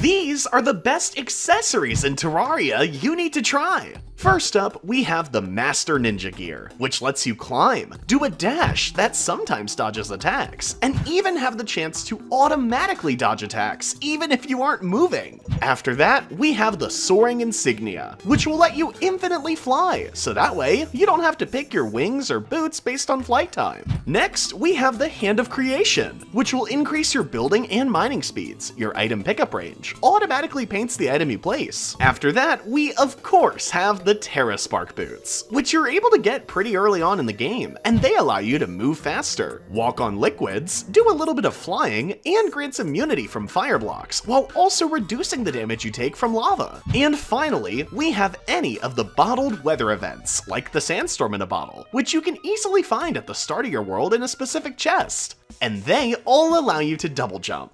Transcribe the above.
These are the best accessories in Terraria you need to try. First up, we have the Master Ninja Gear, which lets you climb, do a dash that sometimes dodges attacks, and even have the chance to automatically dodge attacks, even if you aren't moving. After that, we have the Soaring Insignia, which will let you infinitely fly, so that way you don't have to pick your wings or boots based on flight time. Next, we have the Hand of Creation, which will increase your building and mining speeds, your item pickup range, automatically paints the item you place. After that, we of course have the Terra Spark boots, which you're able to get pretty early on in the game, and they allow you to move faster, walk on liquids, do a little bit of flying, and grants immunity from fire blocks, while also reducing the damage you take from lava. And finally, we have any of the bottled weather events, like the sandstorm in a bottle, which you can easily find at the start of your world in a specific chest. And they all allow you to double jump.